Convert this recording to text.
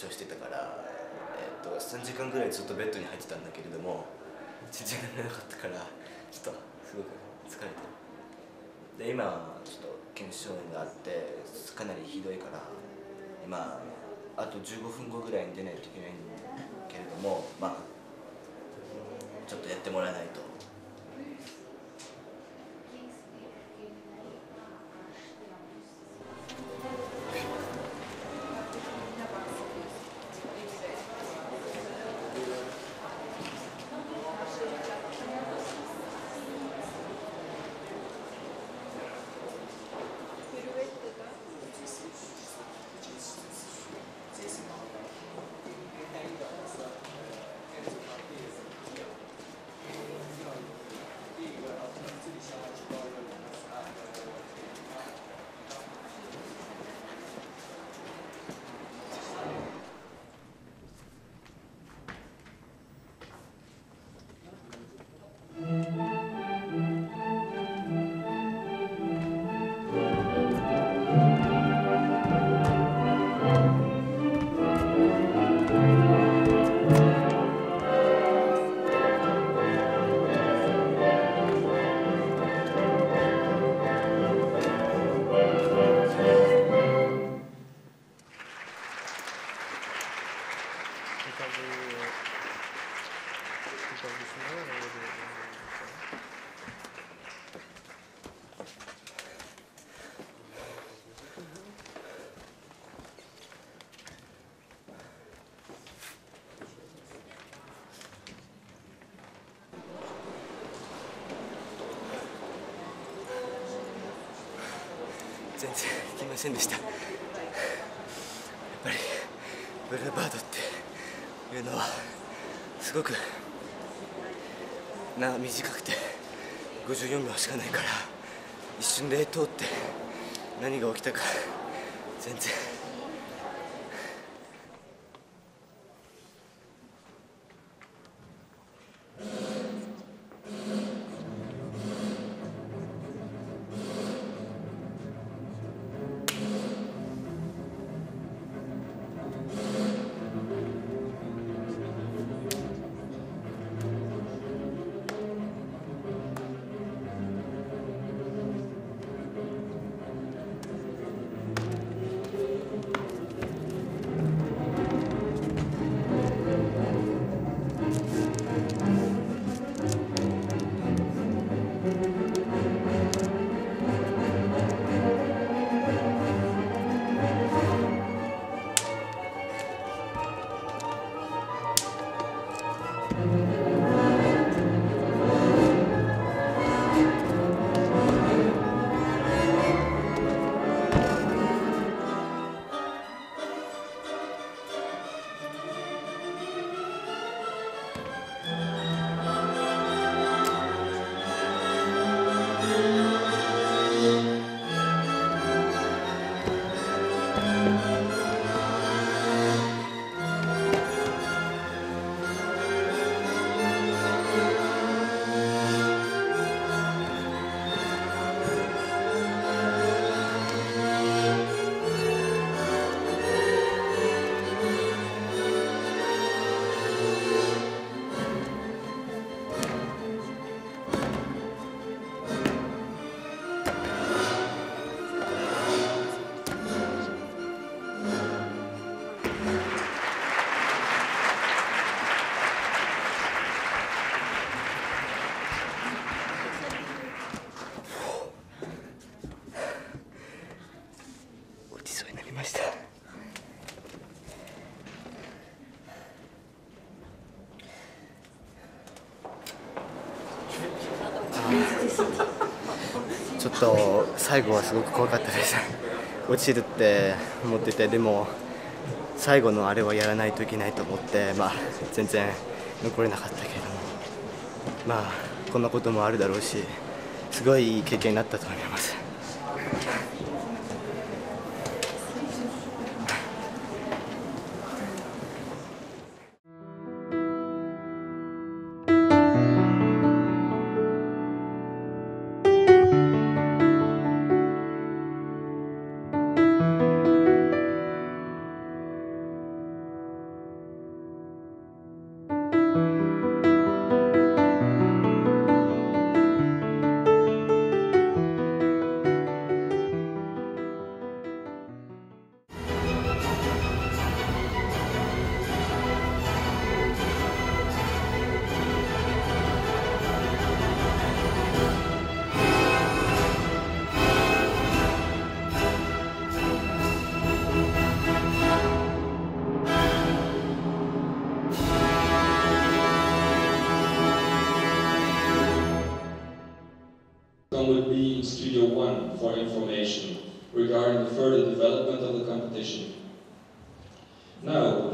張してたから、えっと3時間ぐらいずっとベッドに入ってたんだけれども全然眠れなかったからちょっとすごく疲れてで今ちょっと腱鞘炎があってかなりひどいから今あと15分後ぐらいに出ないといけないんだけれどもまあちょっとやってもらわないと。全然来ませんでした。やっぱりブルーバードっていうのはすごくな短くて54秒しかないから一瞬で通って何が起きたか全然と最後はすごく怖かったです。落ちるって思っててでも最後のあれはやらないといけないと思ってまあ全然残れなかったけれども。まあこんなこともあるだろうしすごいいい経験になったと思います。Would be in Studio One for information regarding the further development of the competition. Now,